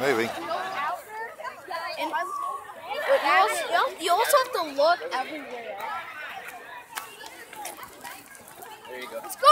Maybe. And you also, you also have to look everywhere. There you go. Let's go.